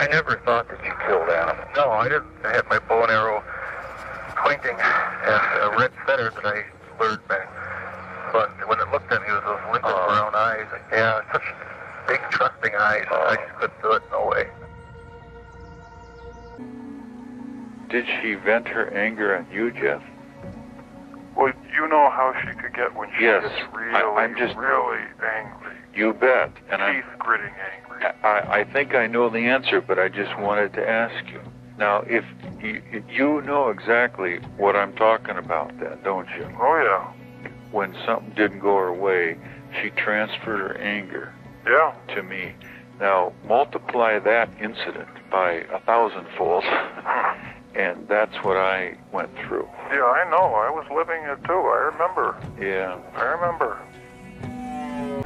I never thought that you killed animals. No, I didn't. I had my bow and arrow pointing at a red setter that I lured back. But when it looked at me with those limpid Oh. Uh-huh. brown eyes, yeah, such big trusting eyes, I uh-huh. just couldn't do it. No way. Did she vent her anger on you, Jeff? Well, you know how she could get when she Yes, gets really, I- I'm just- really angry. You bet. And I, Teeth gritting angry. I, I think I know the answer, but I just wanted to ask you. Now, if you, you know exactly what I'm talking about, then, don't you? Oh, yeah. When something didn't go her way, she transferred her anger Yeah. to me. Now, multiply that incident by a thousandfold, and that's what I went through. Yeah, I know. I was living it too. I remember. Yeah. I remember.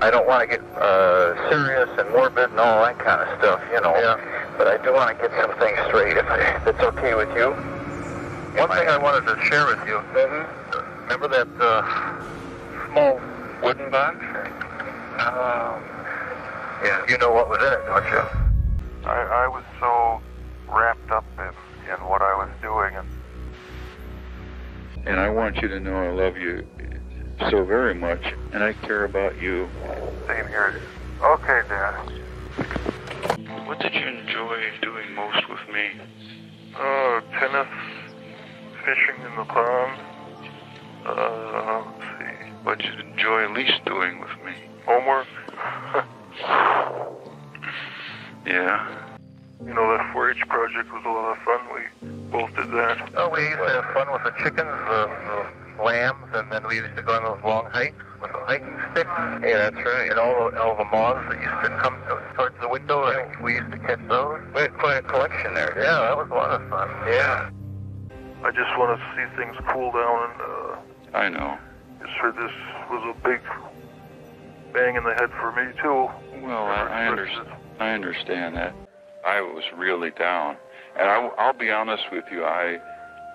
I don't want to get uh, serious and morbid and all that kind of stuff, you know. Yeah. But I do want to get some things straight, if, I, if it's okay with you. One thing I wanted to share with you. Mm-hmm. Remember that uh, small wooden box? Um, Yeah. You know what was in it, don't you? I, I was so wrapped up in, in what I was doing, and And I want you to know I love you so very much, and I care about you. same here. Okay, Dad. What did you enjoy doing most with me? Uh, tennis, fishing in the pond. Uh, let's see. What did you enjoy least doing with me? Homework. Yeah. You know, that 4-H project was a lot of fun. We both did that. Oh, we used to have fun with the chickens, the, the lambs, and then we used to go on those long hikes with the hiking sticks. yeah, that's right. And all the, all the moths that used to come towards the window, I think we used to catch those. We had quite a collection there. Yeah, that was a lot of fun. Yeah. I just want to see things cool down, and uh, I know. just heard this was a big bang in the head for me too. Well, I, I understand. I understand that. I was really down, and I, will be honest with you. I,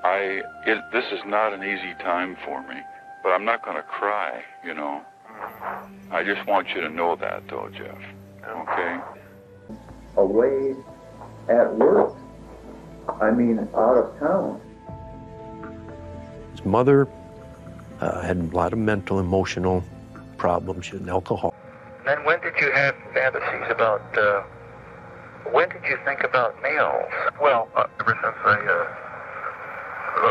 I, it, this is not an easy time for me, but I'm not going to cry. You know. I just want you to know that, though, Jeff. Okay. away at work. I mean, out of town. His mother uh, had a lot of mental, emotional problems. She was an alcoholic. Then when did you have fantasies about, uh, when did you think about males? Well, uh, ever since I uh,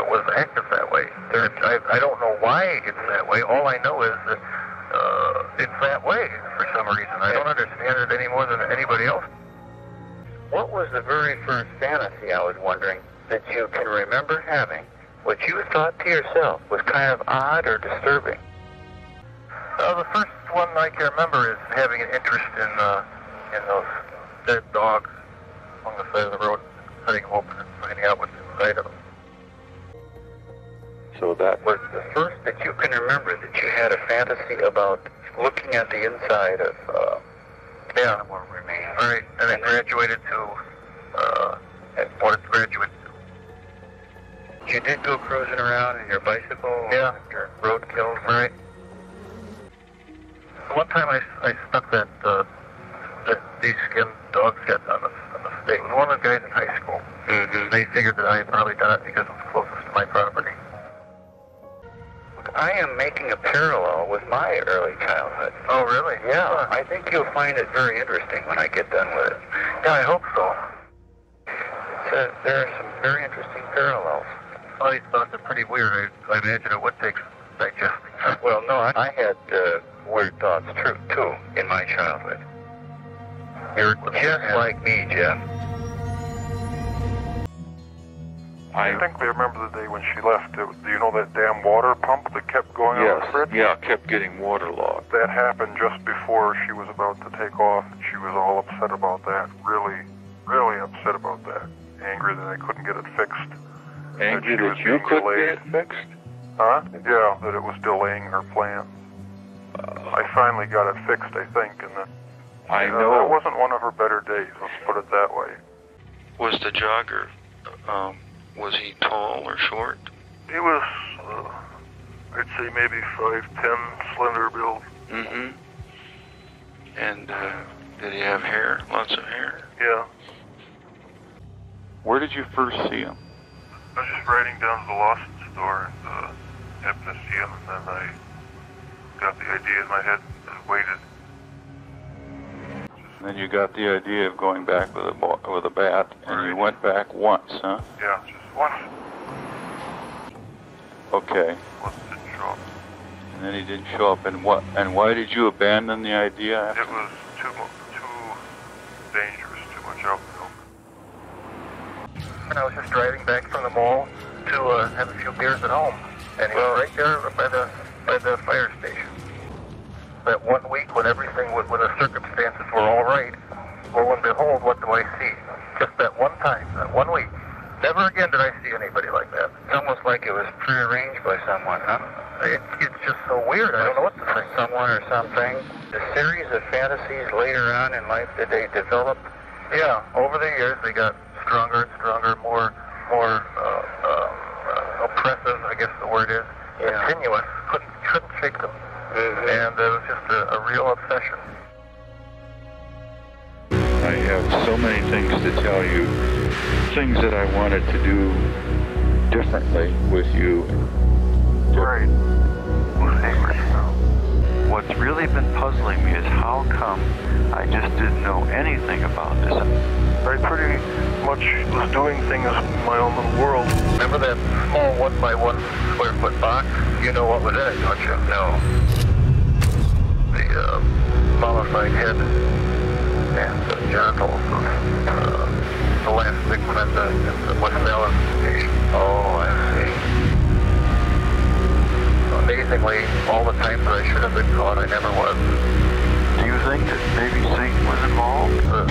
was active that way. There, I, I don't know why it's that way. All I know is that uh, it's that way for some reason. I don't understand it any more than anybody else. What was the very first fantasy, I was wondering, that you can remember having, which you thought to yourself was kind of odd or disturbing? Uh, the first one I can remember is having an interest in uh, in those dead dogs on the side of the road, cutting open and finding out what's inside of them. So that Was the first that you can remember that you had a fantasy about looking at the inside of uh, Yeah. animal remains? All right, and I graduated to uh, it graduated. You did go cruising around in your bicycle? Yeah. Your road kills? Right. One time I, I stuck that uh, that these skinned dog shit on the on the stake. One of the guys in high school. Mm-hmm. They figured that I had probably done it because it was closest to my property. I am making a parallel with my early childhood. Oh, really? Yeah, I think you'll find it very interesting when I get done with it. Yeah, I hope so. So there are some very interesting parallels. All these thoughts are pretty weird. I, I imagine it would take digesting. Well, no, I, I had uh, weird thoughts too, too in my childhood. You're just like me, Jeff. I I think they remember the day when she left. It, do you know that damn water pump that kept going on the yes, fridge? yeah, kept getting waterlogged. That happened just before she was about to take off. She was all upset about that. Really, really upset about that. Angry that I couldn't get it fixed. Angry she was that you couldn't delayed. get it fixed. Huh? Yeah, that it was delaying her plan. I finally got it fixed, I think, and then I uh, know. It wasn't one of her better days. Let's put it that way. Was the jogger, um, was he tall or short? He was, uh, I'd say maybe five ten, slender build. Mm-hmm. And uh, did he have hair? Lots of hair? Yeah. Where did you first see him? I was just riding down to the Lawson store and uh, happened to see him, and then I got the idea in my head and waited. And then you got the idea of going back with a bo- with a bat, and you went back once, huh? Yeah, just once. Okay. Once didn't show up. And then he didn't show up. And what? And why did you abandon the idea? After? It was too mo- too dangerous, too much alcohol. And I was just driving back from the mall to uh, have a few beers at home, and he was right there by the by the fire station. That one week when everything was, when the circumstances were all right, lo and behold, what do I see? Just that one time, that one week. Never again did I see anybody like that. It's almost like it was prearranged by someone, huh? It, it's just so weird. I don't know what to think. Someone or something. The series of fantasies later on in life, did they develop? Yeah, over the years they got stronger and stronger, more more uh, uh, uh, oppressive. I guess the word is Yeah. continuous. Couldn't couldn't shake them, and it was just a, a real obsession. I have so many things to tell you, things that I wanted to do differently with you. Right. What's really been puzzling me is how come I just didn't know anything about this. I pretty much was doing things in my own little world. Remember that small one by one square foot box? You know what was in it, don't you? No. The uh, mummified head and the genitals of uh, the last victim at the, at the West Allis station. Oh, I see. Amazingly, all the times that I should have been caught, I never was. Do you think that maybe Satan was involved? The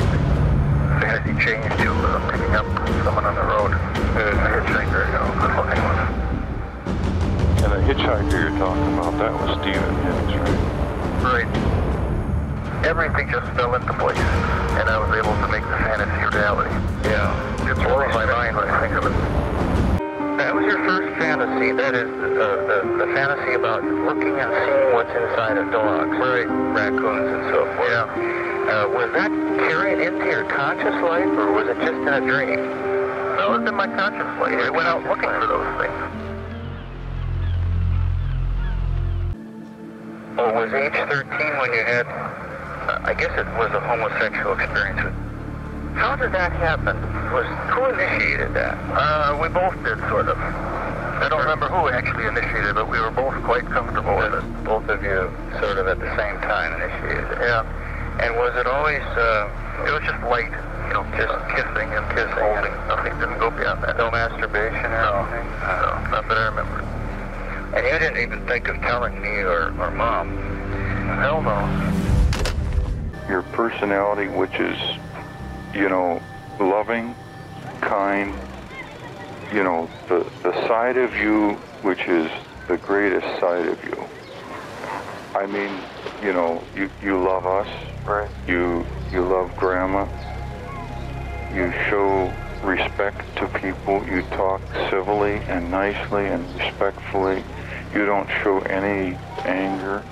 fantasy changed to uh, picking up someone on the road. Uh, a hitchhiker, you know, good looking one. And the hitchhiker you're talking about, that was Steven Hicks, right? Right. Everything just fell into place, and I was able to make the fantasy reality. Yeah. It blows my mind when I think of it. That was your first fantasy. That is uh, the, the fantasy about looking and seeing what's inside of dogs, Right. raccoons, and so forth. Yeah. Uh, was that carried into your conscious life, or was it just in a dream? That was in my conscious life. I went out looking for those things. Or was age 13 when you had, uh, I guess it was a homosexual experience. How did that happen? Was Who initiated that? Uh, we both did, sort of. I don't remember who actually initiated it, but we were both quite comfortable with it. Both of you sort of at the same time initiated it. Yeah. And was it always, uh, It was just light, you know, just kissing and kiss holding. Nothing didn't go beyond that. no masturbation or No. anything? No, not that I remember. And you didn't even think of telling me or, or mom? Hell no. Your personality, which is, you know, loving, kind, you know, the, the side of you which is the greatest side of you. I mean, you know, you, you love us. Right. You you love grandma. You show respect to people. You talk civilly and nicely and respectfully. You don't show any anger.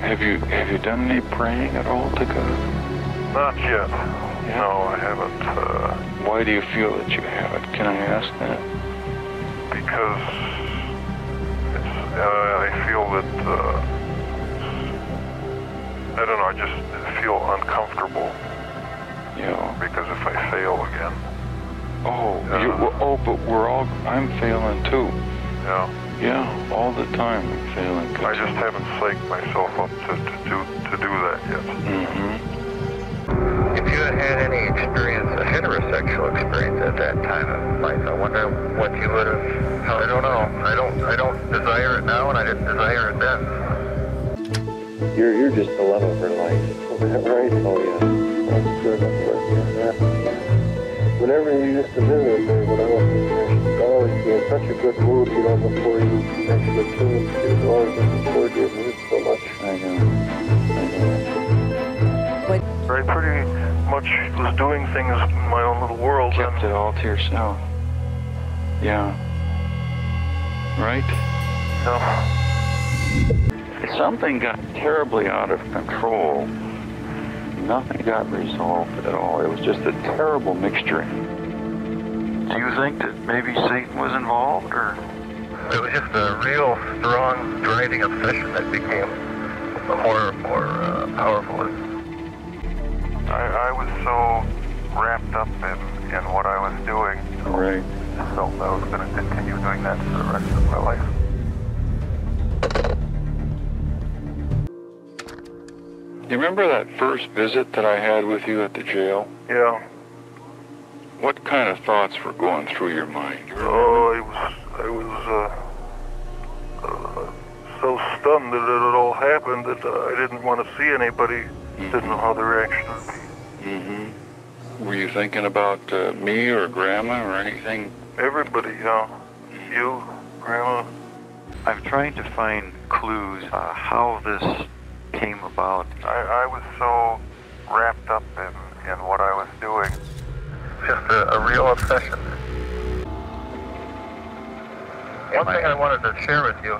Have you have you done any praying at all to God? Not yet. No, I haven't. Uh, Why do you feel that you haven't? Can I ask that? because it's, uh, I feel that uh, I don't know. I just feel uncomfortable Yeah. because if I fail again, Oh, Yeah. you, oh, but we're all. I'm failing too. yeah, Yeah, all the time I'm failing. I just haven't psyched myself up to, to do to do that yet. Mm-hmm. If you had had any experience, a heterosexual experience at that time of life, I wonder what you would have. I don't know. I don't. I don't desire it now, and I didn't desire it then. You're you're just the love of her life. That right? Oh yeah. That's good. That's right. Yeah. Whenever you used to visit her, when I wasn't there, she'd always be in such a good mood, you know, before you actually came. She was always looking forward to your mood so much. I know. I know. I pretty much was doing things in my own little world. Kept it all to yourself. Yeah. Right? No. Something got terribly out of control nothing got resolved at all. It was just a terrible mixture. Do you think that maybe Satan was involved, or? It was just a real strong driving obsession that became more and more uh, powerful. I, I was so wrapped up in, in what I was doing. Right. I felt I was going to continue doing that for the rest of my life. You remember that first visit that I had with you at the jail? Yeah. What kind of thoughts were going through your mind? Oh, I was, I was uh, uh, so stunned that it had all happened that uh, I didn't want to see anybody. Didn't know how the reaction would be. Mm-hmm. Were you thinking about uh, me or Grandma or anything? Everybody, you know, you, Grandma. I'm trying to find clues uh, how this came about. I, I was so wrapped up in, in what I was doing. Just a, a real obsession. One thing I wanted to share with you.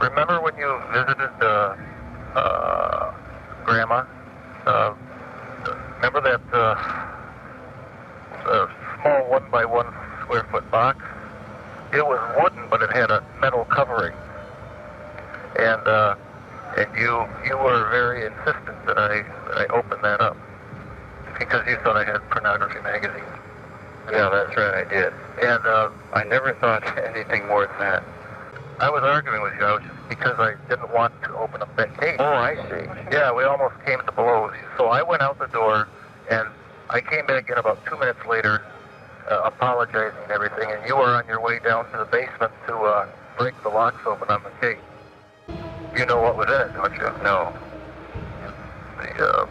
Remember when you visited uh, uh, Grandma? Uh, remember that uh, uh, small one by one square foot box? It was wooden, but it had a metal covering. And uh, and you you were very insistent that I I open that up because you thought I had pornography magazines. Yeah, that's right, I did. And uh, I never thought anything more than that. I was arguing with you. I was just because I didn't want to open up that case. Oh, I see. Yeah, we almost came to blows. So I went out the door, and I came back in about two minutes later, uh, apologizing and everything. And you were on your way down to the basement to uh, break the locks open on the gate. You know what was in it, don't you? No. The uh,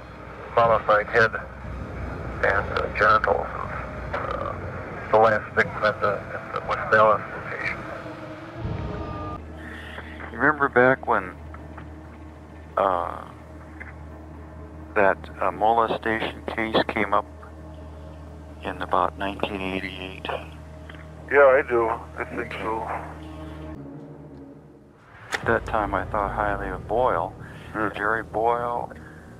mummified head and uh, genitals of uh, the last victim at the, at the West Allis location. You remember back when uh, that uh, molestation case came up in about 1988? Yeah, I do. I think so. At that time, I thought highly of Boyle, Hmm. Jerry Boyle,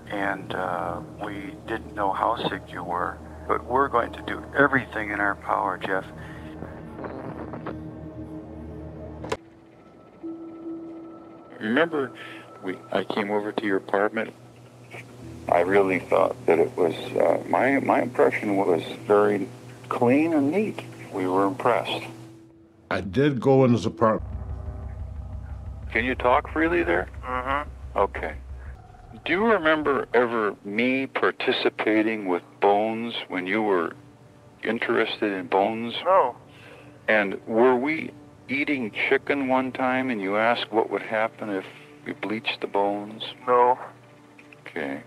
and uh, we didn't know how sick you were. But we're going to do everything in our power, Jeff. Remember, we I came over to your apartment. I really thought that it was uh, my my impression was very clean and neat. We were impressed. I did go in his apartment. Can you talk freely there? Mm-hmm. Okay. Do you remember ever me participating with Bones when you were interested in Bones? No. And were we eating chicken one time and you asked what would happen if we bleached the bones? No. Okay.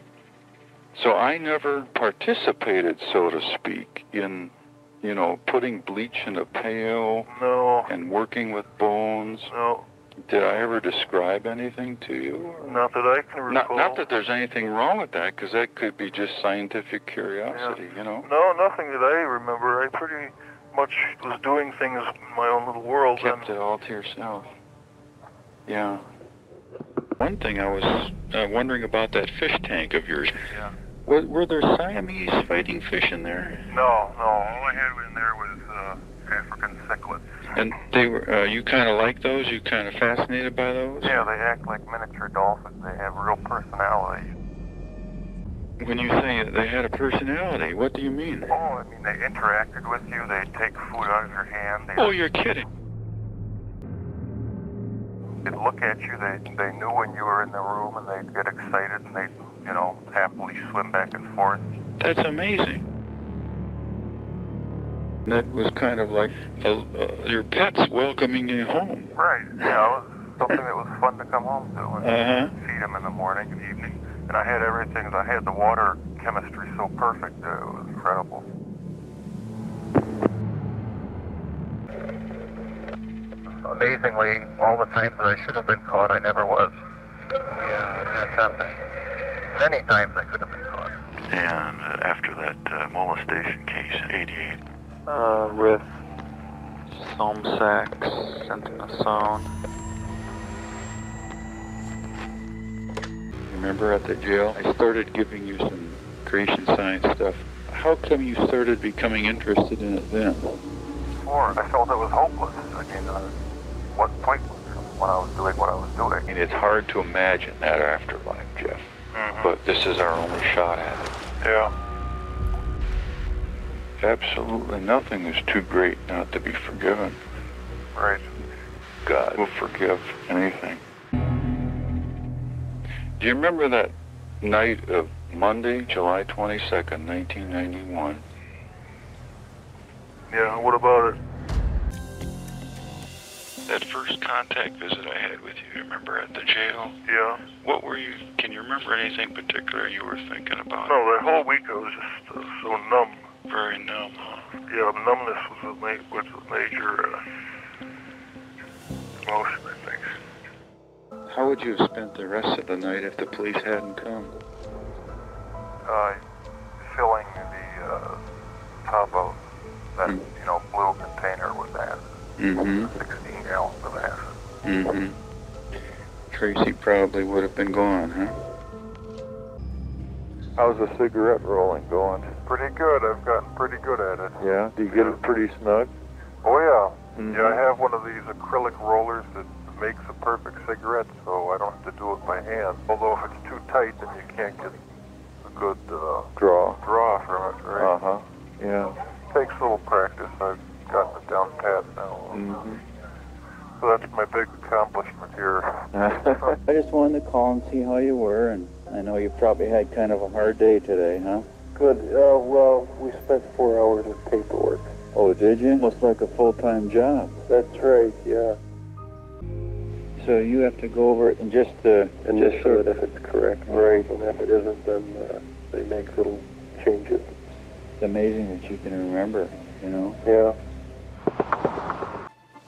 So I never participated, so to speak, in, you know, putting bleach in a pail No. and working with bones. No. Did I ever describe anything to you? Not that I can Not, recall. not that there's anything wrong with that, because that could be just scientific curiosity, you know? No, nothing that I remember. I pretty much was doing things in my own little world. Kept it all to yourself. Yeah. One thing I was uh, wondering about that fish tank of yours. Yeah. Were, were there Siamese fighting fish in there? No, no. All I had in there was uh, African cichlids. And they were, uh, you kind of like those? You kind of fascinated by those? Yeah, they act like miniature dolphins. They have real personality. When you say they had a personality, what do you mean? Oh, I mean, they interacted with you. They take food out of your hand. They, Oh, you're kidding. they'd look at you. They they knew when you were in the room, and they'd get excited, and they'd you know happily swim back and forth. That's amazing. That was kind of like uh, uh, your pets welcoming you home. Right. Yeah, it was something that was fun to come home to and Uh-huh. feed them in the morning and evening. And I had everything. I had the water chemistry so perfect. Uh, it was incredible. Amazingly, all the times that I should have been caught, I never was. Yeah, that's something. Many times I could have been caught. And uh, after that uh, molestation case in 88, Uh, with Somsack, Sinthasomphone. Remember at the jail, I started giving you some creation science stuff. How come you started becoming interested in it then? Before, I felt it was hopeless. I mean, uh, what point was there when I was doing what I was doing? I mean, it's hard to imagine that afterlife, Jeff. Mhm. But this is our only shot at it. Yeah. Absolutely nothing is too great not to be forgiven. Right. God will forgive anything. Do you remember that night of Monday, July 22nd, 1991? Yeah, what about it? That first contact visit I had with you, remember at the jail? Yeah. What were you, can you remember anything particular you were thinking about? No, that whole week I was just uh, so numb. Very numb, huh? Yeah, numbness was a, ma- was a major uh, emotion, I think. How would you have spent the rest of the night if the police hadn't come? Uh, filling the uh, top of that, you know, blue container with acid. Mm-hmm. 16 gallons of acid. Mm-hmm. Tracy probably would have been gone, huh? How's the cigarette rolling going? Pretty good. I've gotten pretty good at it. Yeah? Do you get it pretty snug? Oh yeah. Mhm. Yeah, I have one of these acrylic rollers that makes a perfect cigarette, so I don't have to do it with my hand. Although if it's too tight, then you can't get a good uh, Draw. draw from it. Right? Uh-huh. Yeah. Takes a little practice. I've gotten it down pat now. Mm-hmm. So that's my big accomplishment here. I just wanted to call and see how you were, and I know you probably had kind of a hard day today, huh? Good. Uh, well, we spent four hours with paperwork. Oh, did you? Looks like a full-time job. That's right, yeah. So you have to go over it and just, uh, And just just so that if it's correct. Right. And if it isn't, then uh, they make little changes. it's amazing that you can remember, you know? Yeah.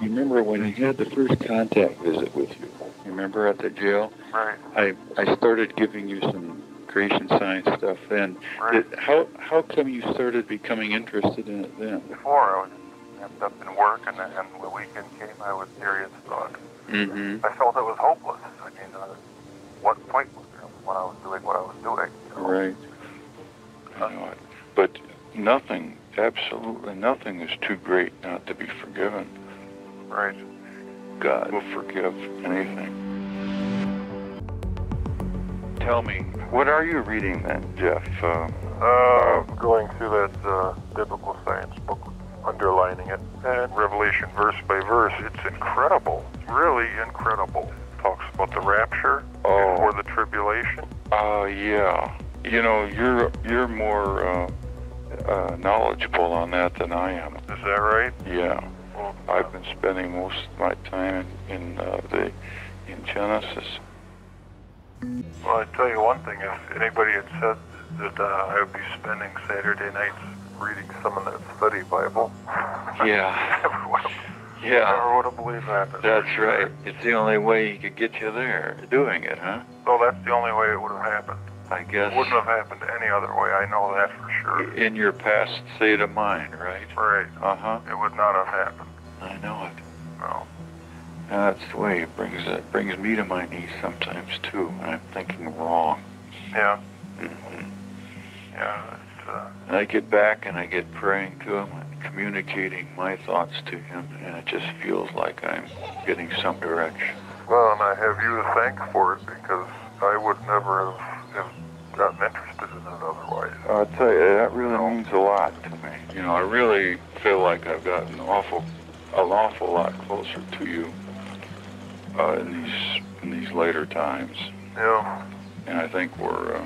You remember when he had the first contact visit with you? You remember at the jail? Right. I, I started giving you some creation science stuff then. Right. Did, how, how come you started becoming interested in it then? Before I was wrapped up in work, and, and when the weekend came, I was serious thought. Mm-hmm. I felt it was hopeless. I mean, uh, what point was there when I was doing what I was doing? you know? Right. I know it. But nothing, absolutely nothing is too great not to be forgiven. Right. God will forgive anything. Tell me, what are you reading then, Jeff? Uh, Uh, going through that uh, biblical science book, underlining it, and Revelation verse by verse. It's incredible, really incredible. Talks about the rapture Oh. before the tribulation. uh, yeah. You know, you're you're more uh, uh, knowledgeable on that than I am. Is that right? Yeah. Well, I've been spending most of my time in, in uh, the in Genesis. Well, I tell you one thing. If anybody had said that uh, I would be spending Saturday nights reading some of that study Bible, Yeah. never would have, Yeah. never would have believed that. that's That's sure. right. It's the only way he could get you there, doing it, huh? Well, that's the only way it would have happened. I guess. It wouldn't have happened any other way. I know that for sure. In your past state of mind, right? Right. Uh huh. It would not have happened. I know it. No. That's the way it brings it brings me to my knees sometimes too, when I'm thinking wrong. Yeah. hmm Yeah. It's, uh, And I get back and I get praying to him and communicating my thoughts to him, and it just feels like I'm getting some direction. well, and I have you to thank for it because I would never have, have gotten interested in it otherwise. I'll tell you, that really means a lot to me. You know, I really feel like I've gotten awful, an awful lot closer to you uh, in these in these later times, Yeah. and I think we're, uh,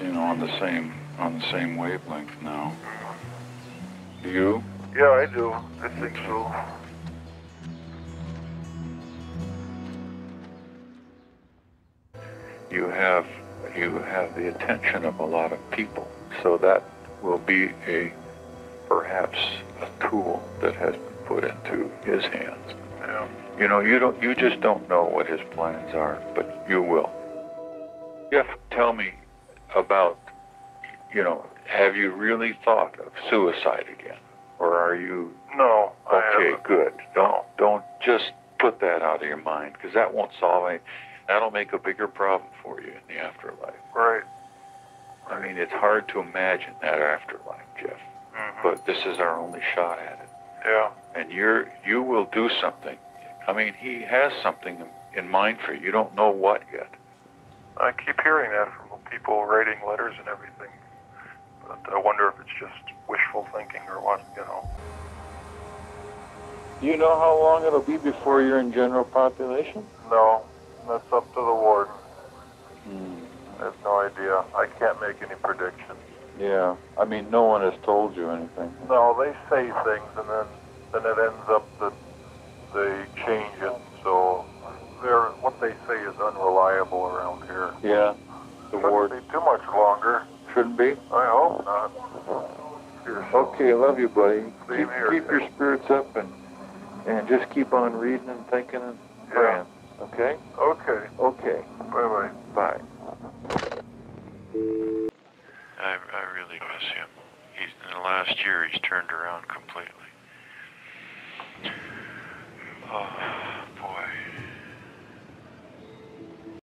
you know, on the same on the same wavelength now. Do you? Yeah, I do. I think so. You have you have the attention of a lot of people, so that will be a perhaps a tool that has been put into his hands. Yeah. You know, you don't you just don't know what his plans are, but you will. Jeff, tell me about you know, have you really thought of suicide again? Or are you No. Okay, good. Don't don't just put that out of your mind because that won't solve it. That'll make a bigger problem for you in the afterlife. Right. I mean, it's hard to imagine that afterlife, Jeff. Mm-hmm. But this is our only shot at it. Yeah. And you're you will do something. I mean, he has something in mind for you. You don't know what yet. I keep hearing that from people writing letters and everything. But I wonder if it's just wishful thinking or what, you know. Do you know how long it'll be before you're in general population? No, that's up to the warden. Hmm. I have no idea. I can't make any predictions. Yeah. I mean, no one has told you anything. No, they say things and then then it ends up that they change it. So they're what they say is unreliable around here. Yeah. The Shouldn't ward be too much longer. shouldn't be. I hope not. Here's Okay, love you, buddy. Keep, keep your spirits up and and just keep on reading and thinking and Yeah. Okay? Okay. Okay. Bye bye. Bye. I, I really miss him. He's in the last year he's turned around completely. 哦